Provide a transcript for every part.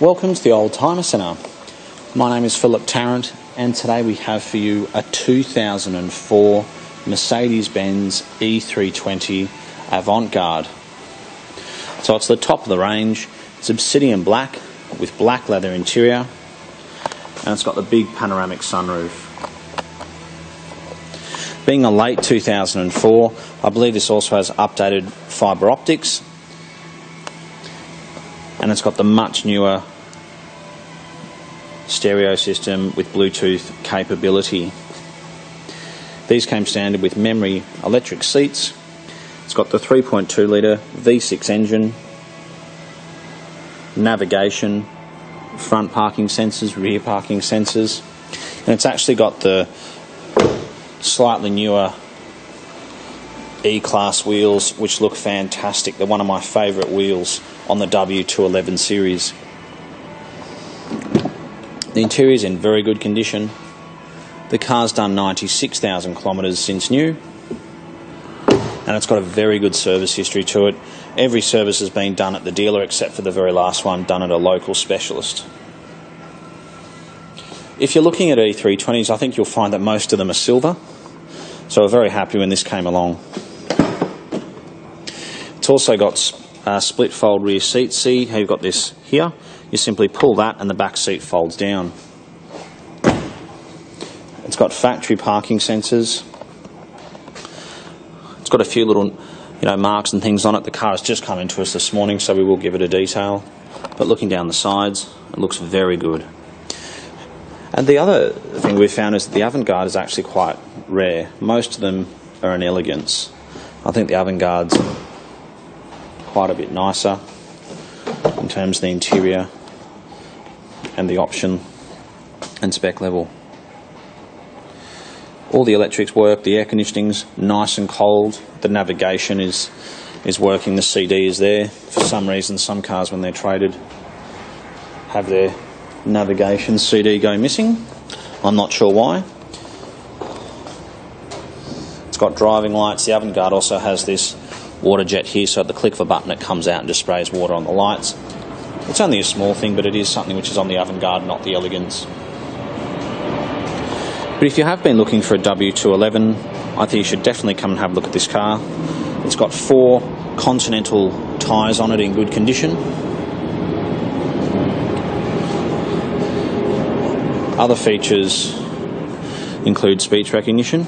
Welcome to the Oldtimer Centre. My name is Philip Tarrant, and today we have for you a 2004 Mercedes Benz E320 Avant Garde. So it's the top of the range, it's obsidian black with black leather interior, and it's got the big panoramic sunroof. Being a late 2004, I believe this also has updated fibre optics and it's got the much newer stereo system with Bluetooth capability. These came standard with memory electric seats. It's got the 3.2 litre V6 engine, navigation, front parking sensors, rear parking sensors, and it's actually got the slightly newer E-Class wheels, which look fantastic. They're one of my favourite wheels on the W211 series. The interior is in very good condition. The car's done 96,000 kilometres since new, and it's got a very good service history to it. Every service has been done at the dealer except for the very last one done at a local specialist. If you're looking at E320s, I think you'll find that most of them are silver, so we're very happy when this came along. It's also got uh, split fold rear seats. See how you've got this here? You simply pull that and the back seat folds down. It's got factory parking sensors. It's got a few little you know, marks and things on it. The car has just come into us this morning, so we will give it a detail. But looking down the sides, it looks very good. And the other thing we've found is that the avant-garde is actually quite rare. Most of them are an elegance. I think the avant-garde's quite a bit nicer in terms of the interior and the option and spec level. All the electrics work, the air conditioning's nice and cold, the navigation is is working, the CD is there. For some reason some cars when they're traded have their navigation CD go missing. I'm not sure why. It's got driving lights. The Avant-Garde also has this water jet here, so at the click of a button it comes out and just sprays water on the lights. It's only a small thing, but it is something which is on the avant-garde, not the elegance. But if you have been looking for a W211, I think you should definitely come and have a look at this car. It's got four Continental tyres on it in good condition. Other features include speech recognition,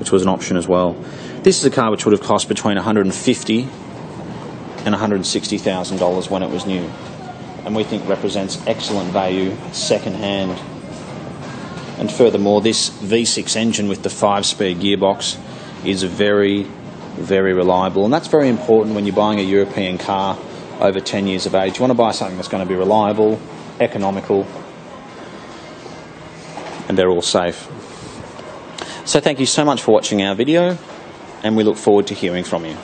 which was an option as well. This is a car which would have cost between 150 and $160,000 when it was new, and we think represents excellent value second hand. And furthermore, this V6 engine with the five speed gearbox is very, very reliable, and that's very important when you're buying a European car over 10 years of age. You want to buy something that's going to be reliable, economical, and they're all safe. So, thank you so much for watching our video and we look forward to hearing from you.